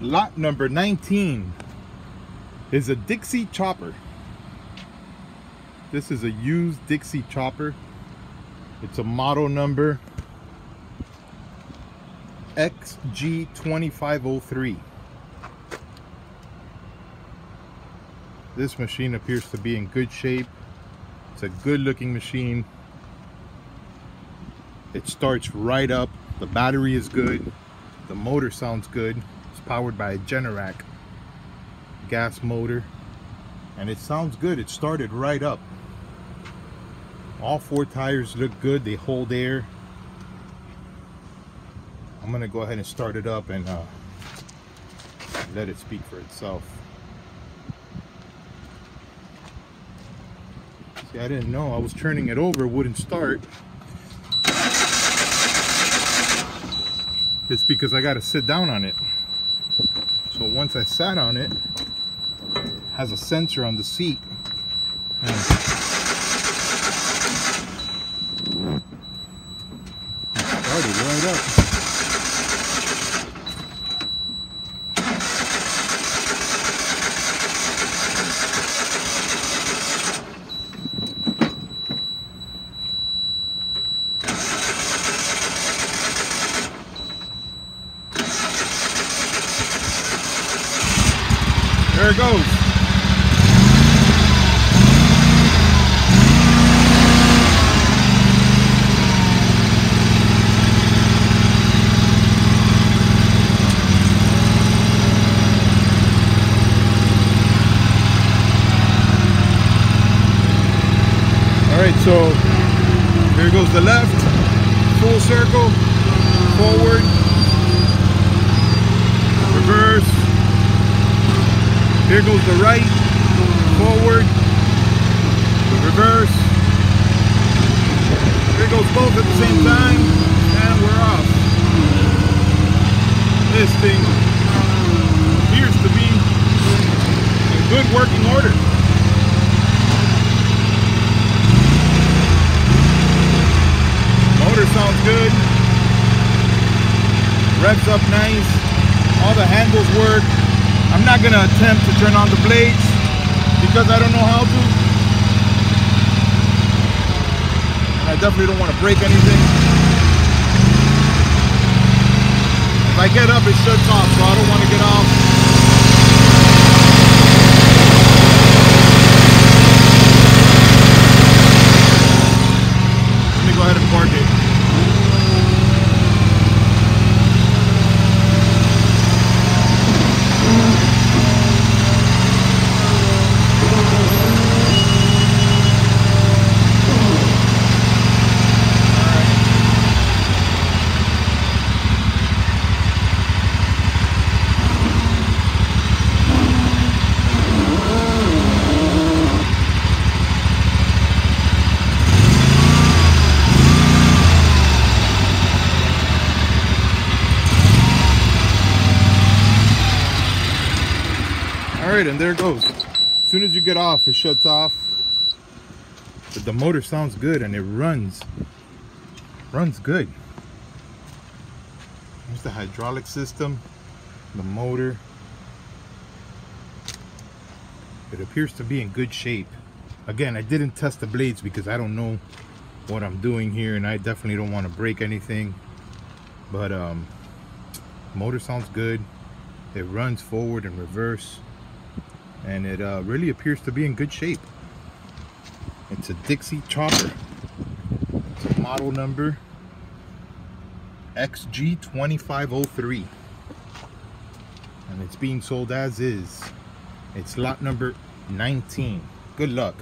lot number 19 is a Dixie Chopper. This is a used Dixie Chopper. It's a model number XG2503. This machine appears to be in good shape. It's a good looking machine. It starts right up. The battery is good. The motor sounds good. It's powered by a Generac gas motor. And it sounds good. It started right up. All four tires look good. They hold air. I'm going to go ahead and start it up and uh, let it speak for itself. See, I didn't know. I was turning it over. Wouldn't start. It's because I got to sit down on it. So once I sat on it, it has a sensor on the seat. And started right up. There it goes. All right, so here goes the left, full circle, forward, reverse, here goes the right, forward, reverse. Here goes both at the same time, and we're off. This thing appears to be in good working order. Motor sounds good. Revs up nice. All the handles work. I'm not gonna attempt to turn on the blades because I don't know how to. And I definitely don't want to break anything. If I get up, it shuts off, so I don't want to get off. Let me go ahead and park it. All and there it goes. As soon as you get off, it shuts off. But the motor sounds good and it runs. Runs good. Here's the hydraulic system, the motor. It appears to be in good shape. Again, I didn't test the blades because I don't know what I'm doing here and I definitely don't want to break anything. But um, motor sounds good. It runs forward and reverse and it uh, really appears to be in good shape. It's a Dixie Chopper. It's a model number XG2503 and it's being sold as is. It's lot number 19. Good luck.